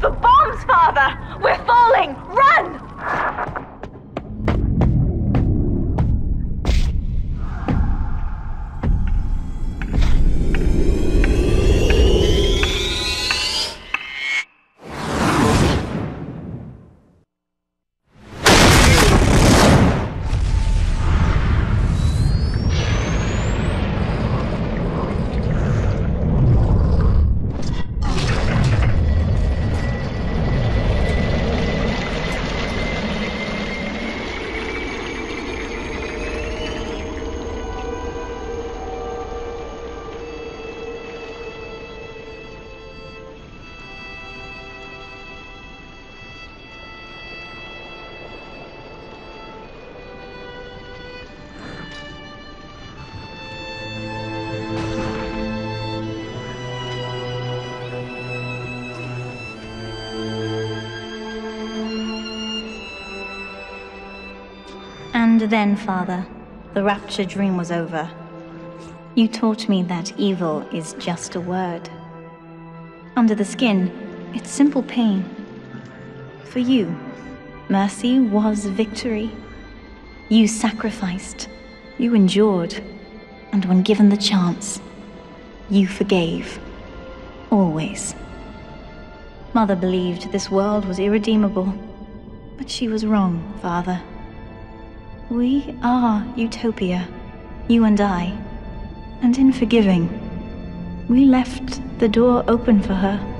The bombs, Father! We're falling! Run! And then, Father, the rapture dream was over. You taught me that evil is just a word. Under the skin, it's simple pain. For you, mercy was victory. You sacrificed, you endured, and when given the chance, you forgave. Always. Mother believed this world was irredeemable, but she was wrong, Father. We are Utopia, you and I. And in forgiving, we left the door open for her.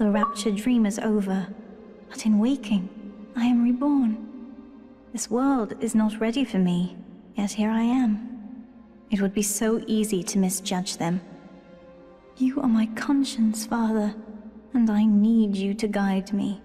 The rapture dream is over, but in waking, I am reborn. This world is not ready for me, yet here I am. It would be so easy to misjudge them. You are my conscience, Father, and I need you to guide me.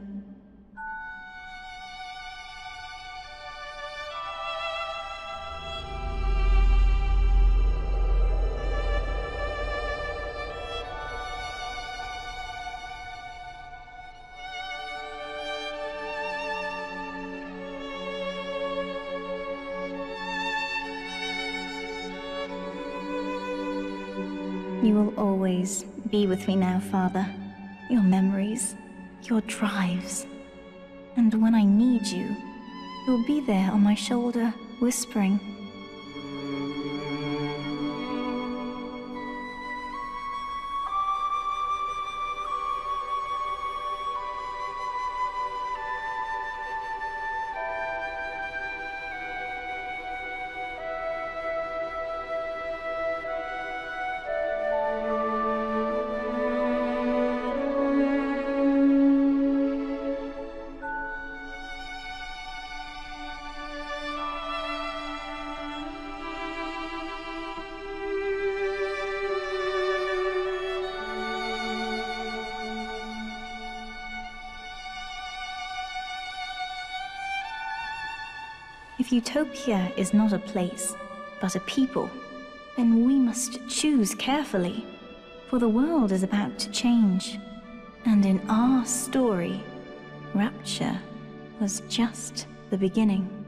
You will always be with me now, Father. Your memories, your drives. And when I need you, you'll be there on my shoulder, whispering. If Utopia is not a place, but a people, then we must choose carefully, for the world is about to change. And in our story, Rapture was just the beginning.